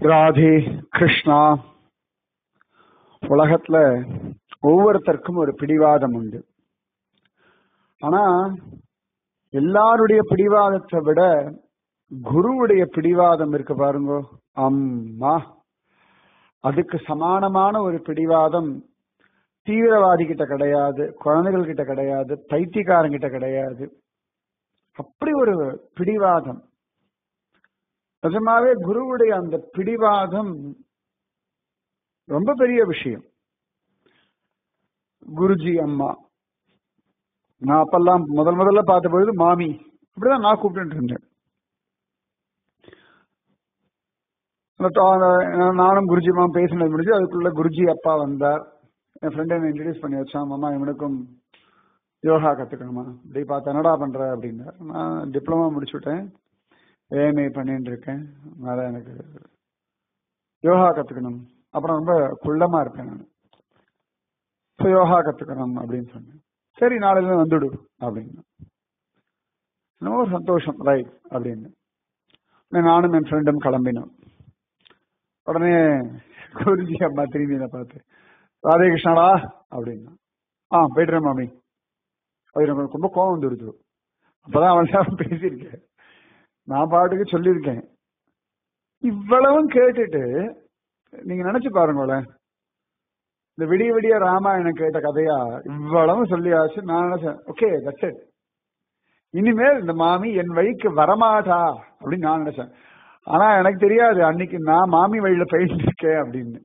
ராதே கிருஷ்ணா. உலகத்துல ஒவ்வொருத்தருக்கும் ஒரு பிடிவாதம் உண்டு. ஆனா எல்லாருடைய பிடிவாதத்தை விட குருவுடைய பிடிவாதம் இருக்கு பாருங்க. அம்மா. அதுக்கு சமானமான ஒரு பிடிவாதம் தீவிரவாதி கிட்ட கிடையாது குழந்தைகள் கிட்ட கிடையாது பைத்தியக்காரங்கிட்ட கிடையாது. அப்படி ஒரு பிடிவாதம். நிஜமாவே குருவுடைய அந்த பிடிவாதம் ரொம்ப பெரிய விஷயம். குருஜி அம்மா நான் அப்பெல்லாம் முதல் முதல்ல பார்த்த பொழுது மாமி அப்படிதான் நான் கூப்பிட்டு இருந்தேன். நானும் குருஜி பேசினது முடிஞ்சு அதுக்குள்ள குருஜி அப்பா வந்தார். என் ஃப்ரெண்டை என்ன இன்ட்ரடியூஸ் பண்ணி வச்சான் மாமா இவனுக்கும் யோகா கத்துக்கணுமா? இப்படி பார்த்து என்னடா பண்ற? அப்படின்னார். நான் டிப்ளமா முடிச்சுட்டேன். ஏஎம்ஐ பண்ணிட்டு இருக்கேன் வேற எனக்கு யோகா கத்துக்கணும். அப்புறம் ரொம்ப குள்ளமா இருப்பேன் நான். ஸோ யோகா கத்துக்கணும் அப்படின்னு சொன்னேன். சரி நாளையில வந்துடு அப்படின்னு. ரொம்ப சந்தோஷம் ரைட் அப்படின்னு. நானும் என் ஃப்ரெண்டும் கிளம்பினோம். உடனே குருஜி அம்மா திரும்பி என்ன பார்த்து ராதேகிருஷ்ணாடா அப்படின்னா. ஆ போயிட்டுறேன் மாமி. அது எனக்கு ரொம்ப கோபம் வந்துடுது அப்பதான் அவன் பேசியிருக்கேன். நான் பாட்டுக்கு சொல்லியிருக்கேன். இவ்வளவும் கேட்டுட்டு நீங்க நினைச்சு பாருங்களேன் இந்த விடிய விடிய ராமாயணம் கேட்ட கதையா இவ்வளவும் சொல்லியாச்சு. நான் நினைச்சேன் ஓகே தட்ஸ் இட் இனிமேல் இந்த மாமி என் வழிக்கு வரமாட்டா அப்படின்னு நான் நினைச்சேன். ஆனா எனக்கு தெரியாது அன்னைக்கு நான் மாமி வழியில போயிட்டு இருக்கேன் அப்படின்னு.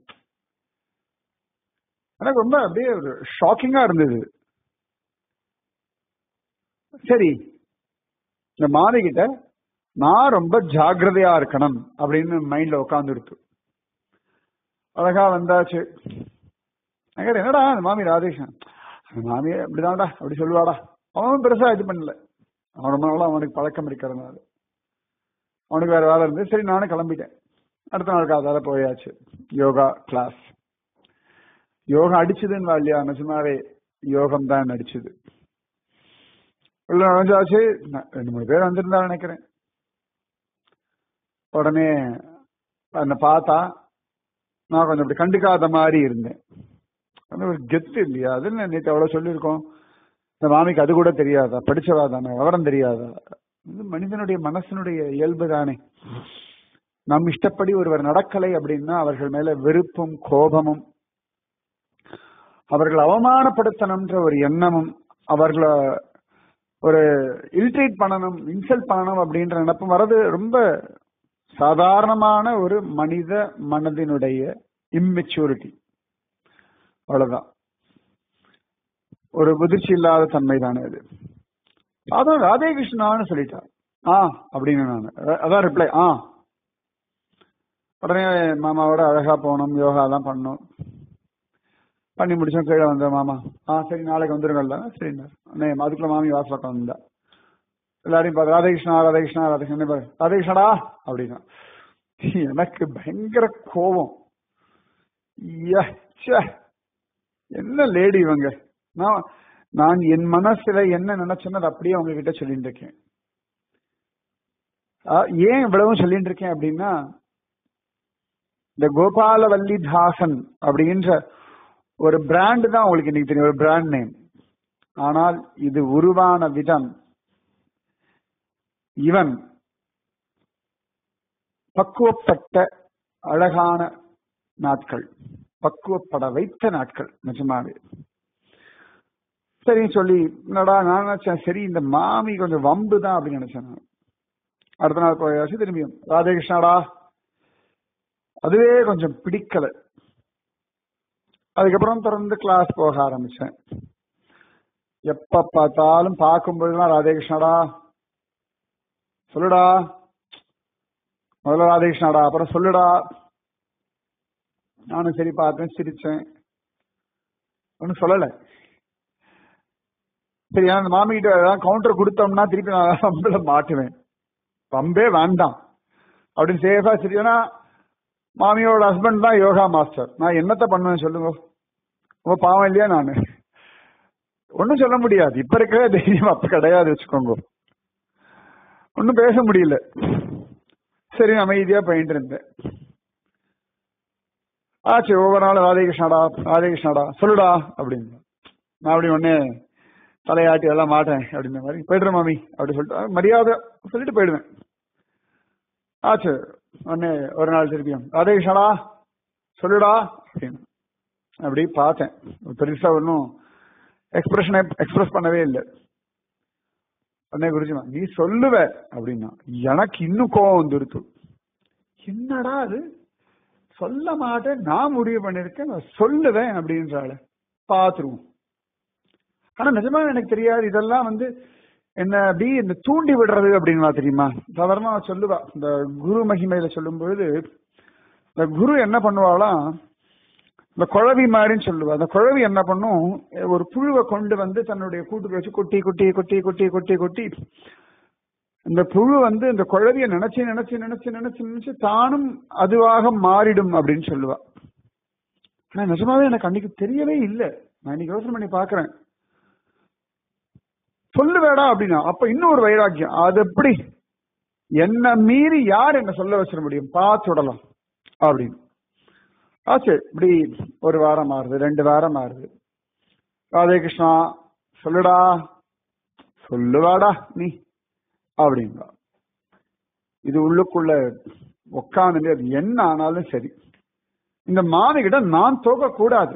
எனக்கு ரொம்ப அப்படியே ஒரு ஷாக்கிங்கா இருந்தது. சரி இந்த மாமி கிட்ட நான் ரொம்ப ஜாகிரதையா இருக்கணும் அப்படின்னு மைண்ட்ல உட்காந்துருத்து அழகா வந்தாச்சு. என்னடா அந்த மாமி ராதேஷன்? மாமி அப்படிதான்டா அப்படி சொல்லுவாடா. அவனும் பெருசா இது பண்ணல. அவன் ரொம்ப நாளும் அவனுக்கு பழக்கம் இருக்கிறதுனால அவனுக்கு வேற வேலை இருந்து சரி நானும் கிளம்பிட்டேன். அடுத்த நாள் காதால போயாச்சு. யோகா கிளாஸ் யோகா அடிச்சதுன்னு இல்லையா நிஜமாவே யோகம் தான் அடிச்சது. உள்ள நுழைஞ்சாச்சு ரெண்டு மூணு பேர் வந்திருந்தா நினைக்கிறேன். உடனே என்னை பார்த்தா நான் கொஞ்சம் அப்படி கண்டுக்காத மாதிரி இருந்தேன். அது ஒரு கெத்து இல்லையா? அது நேற்று அவ்வளவு சொல்லியிருக்கோம். இந்த மாமிக்கு அது கூட தெரியாதா? படிச்சவா தானே? விவரம் தெரியாதா? இது மனிதனுடைய மனசனுடைய இயல்பு தானே. நம் இஷ்டப்படி ஒருவர் நடக்கலை அப்படின்னா அவர்கள் மேல வெறுப்பும் கோபமும் அவர்கள் அவமானப்படுத்தணும்ன்ற ஒரு எண்ணமும் அவர்களை ஒரு இல்ட்ரேட் பண்ணணும் இன்சல்ட் பண்ணணும் அப்படின்ற நினப்பும் வர்றது ரொம்ப சாதாரணமான ஒரு மனித மனதினுடைய இம்மெச்சூரிட்டி அவ்வளவுதான். ஒரு முதிர்ச்சி இல்லாத தன்மை தானே அது. அதான் ராதே கிருஷ்ணான்னு சொல்லிட்டா ஆ அப்படின்னு நான் அதான் ரிப்ளை ஆ. உடனே மாமாவோட அழகா போனோம் யோகா தான் பண்ணோம் பண்ணி முடிச்சோம் கீழே வந்தோம் மாமா. ஆ சரி நாளைக்கு வந்துருங்கல்ல. சரிண்ணா அதுக்குள்ள மாமி வாசல் உட்காந்துருந்தா எல்லாரையும் பார்த்து ராதகிருஷ்ணா ராதகிருஷ்ணா ராதகிருஷ்ணன் ராதகிருஷ்ணடா அப்படின்னா எனக்கு பயங்கர கோபம். என்ன லேடி இவங்க? நான் நான் என் மனசுல என்ன நினைச்சேன்னு அதை அப்படியே உங்ககிட்ட சொல்லிட்டு இருக்கேன். ஏன் இவ்வளவும் சொல்லிட்டு இருக்கேன் அப்படின்னா இந்த கோபாலவல்லி தாசன் அப்படின்ற ஒரு பிராண்ட் தான் உங்களுக்கு இன்னைக்கு தெரியும் ஒரு பிராண்ட் நேம் ஆனால் இது உருவான விதம். இவன் பக்குவப்பட்ட அழகான நாட்கள் பக்குவப்பட வைத்த நாட்கள் நிஜமாவே. சரி சொல்லி என்னடா நான் நினைச்சேன் சரி இந்த மாமி கொஞ்சம் வம்பு தான் அப்படின்னு நினைச்சேன் நான். அடுத்த நாள் போயாச்சு திரும்பியும் ராதேகிருஷ்ணாடா அதுவே கொஞ்சம் பிடிக்கல. அதுக்கப்புறம் தொடர்ந்து கிளாஸ் போக ஆரம்பிச்சேன். எப்ப பார்த்தாலும் பார்க்கும்போதுலாம் ராதேகிருஷ்ணாடா சொல்லுடா. முதல்ல ராதேகிருஷ்ணாடா அப்புறம் சொல்லுடா. நானும் சரி பார்த்தேன் சிரிச்சேன். ஒன்னும் சொல்லல. சரி அந்த மாமிகிட்ட ஏதாவது கவுண்டர் கொடுத்தோம்னா திருப்பி நான் பம்பில் மாட்டுவேன். பம்பே வேண்டாம். அப்படின்னு சேஃபா சரி ஏன்னா மாமியோட ஹஸ்பண்ட் தான் யோகா மாஸ்டர் நான் என்னத்த பண்ணுவேன் சொல்லுங்க. ரொம்ப பாவம் இல்லையா நான்? ஒன்னும் சொல்ல முடியாது. இப்ப இருக்கிற தைரியம் அப்போ கிடையாது வச்சுக்கோங்க. ஒன்றும் பேச முடியல. சரி அமைதியா பயின்று இருந்தேன். ஆச்சு ஒவ்வொரு நாளும் ராதேகிருஷ்ணாடா ராதேகிருஷ்ணாடா சொல்லுடா அப்படின்னு நான் அப்படி உடனே தலையாட்டி எல்லாம் மாட்டேன் அப்படின்ற மாதிரி. போயிடுறேன் மாமி அப்படி சொல்லிட்டு மரியாதை சொல்லிட்டு போயிடுவேன். ஆச்சு உடனே ஒரு நாள் திருப்பியும் ராதேகிருஷ்ணாடா சொல்லுடா அப்படின்னு அப்படி பார்த்தேன். பெருசா ஒன்றும் எக்ஸ்பிரஷனை எக்ஸ்பிரஸ் பண்ணவே இல்லை. உடனே குருஜி நீ சொல்லுவ அப்படின்னா எனக்கு இன்னும் கோவம் வந்துருத்து என்னடா அது? சொல்ல மாட்டேன் நான் முடிவு பண்ணிருக்கேன் நான் சொல்லுவேன் அப்படின்றாள். பாத்துருவோம். ஆனா நிஜமா எனக்கு தெரியாது இதெல்லாம் வந்து என்ன அப்படி இந்த தூண்டி விடுறது அப்படின்னா தெரியுமா? சாதாரணமா சொல்லுவா. இந்த குரு மகிமையில சொல்லும் பொழுது இந்த குரு என்ன பண்ணுவாளாம்? இந்த குழவி மாதிரின்னு சொல்லுவா. அந்த குழவி என்ன பண்ணும் ஒரு புழுவை கொண்டு வந்து தன்னுடைய கூட்டுக்கு வச்சு கொட்டி கொட்டி கொட்டி கொட்டி கொட்டி கொட்டி இந்த புழு வந்து இந்த குழவிய நினைச்சு நினைச்சு நினைச்சு நினைச்சு நினைச்சு தானும் அதுவாக மாறிடும் அப்படின்னு சொல்லுவா. ஆனா நிஜமாவே எனக்கு அன்னைக்கு தெரியவே இல்லை. நான் இன்னைக்கு யோசனை பண்ணி பாக்குறேன் சொல்லுவேடா அப்படின்னா அப்ப இன்னும் ஒரு வைராக்கியம். அது எப்படி? என்ன மீறி யார் என்ன சொல்ல வச்சிட முடியும்? பார்த்துடலாம் அப்படின்னு. ஆச்சு இப்படி ஒரு வாரம் மாறுது ரெண்டு வாரம் மாறுது. ராதே கிருஷ்ணா சொல்லுடா சொல்லுவாடா நீ அப்படிங்களா இது உள்ளுக்குள்ள உட்காந்து அது என்ன ஆனாலும் சரி. இந்த மாமிகிட்ட நான் தோக்க கூடாது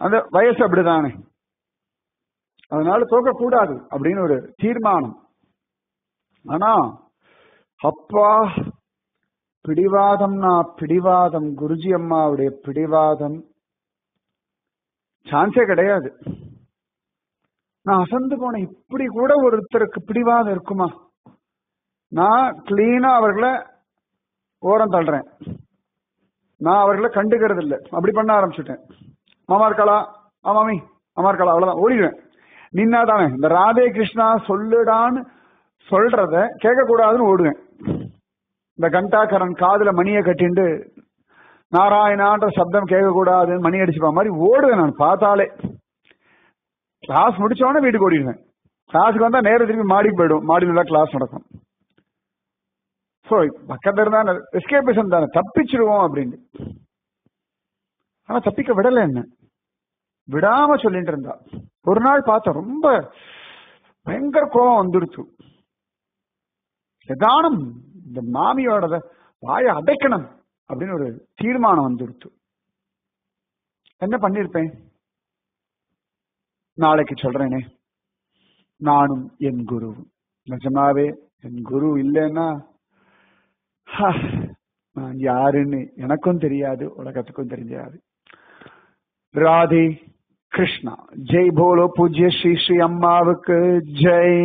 அந்த வயசு அப்படிதானே. அதனால தோக்க கூடாது அப்படின்னு ஒரு தீர்மானம். ஆனா அப்பா பிடிவாதம்னா பிடிவாதம் குருஜி அம்மாவுடைய பிடிவாதம். சான்ஸே கிடையாது. நான் அசந்து போனேன் இப்படி கூட ஒருத்தருக்கு பிடிவாதம் இருக்குமா? நான் கிளீனா அவர்களை ஓரம் தள்ளுறேன். நான் அவர்களை கண்டுக்கிறது இல்லை அப்படி பண்ண ஆரம்பிச்சுட்டேன். மாமா இருக்காளா? ஆமாமி மாமா. இருக்காளா? அவ்வளவுதான். ஓடிடுவேன். நின்னா தானே இந்த ராதே கிருஷ்ணா சொல்லுடான்னு சொல்றத கேட்க கூடாதுன்னு ஓடுவேன். இந்த கண்டாக்கரன் காதுல மணியை கட்டிண்டு நாராயணான்ற சப்தம் கேட்கக்கூடாதுன்னு மணி அடிச்சுப்பா மாதிரி ஓடுவேன் நான் பார்த்தாலே. கிளாஸ் முடிச்சோடனே வீட்டுக்கு ஓடிடுவேன். கிளாஸுக்கு வந்தா நேரம் திரும்பி மாடிக்கு போயிடும் மாடியில் தான் கிளாஸ் நடக்கும். ஸோ பக்கத்துல இருந்தா எஸ்கேபிசம் தானே தப்பிச்சிருவோம் அப்படின்னு ஆனா தப்பிக்க விடல என்ன? விடாம சொல்லிட்டு இருந்தா. ஒரு நாள் பார்த்தோம் ரொம்ப பயங்கர கோபம் வந்துடுச்சு எதானும் இந்த மாமியோட வாயை அடைக்கணும் அப்படின்னு ஒரு தீர்மானம் வந்துடுத்து என்ன பண்ணிருப்பேன்? நாளைக்கு சொல்றேனே. நானும் என் குரு நிஜமாவே என் குரு இல்லைன்னா நான் யாருன்னு எனக்கும் தெரியாது உலகத்துக்கும் தெரியாது. ராதே கிருஷ்ணா. ஜெய் போலோ பூஜ்ய ஸ்ரீ ஸ்ரீ அம்மாவுக்கு ஜெய்.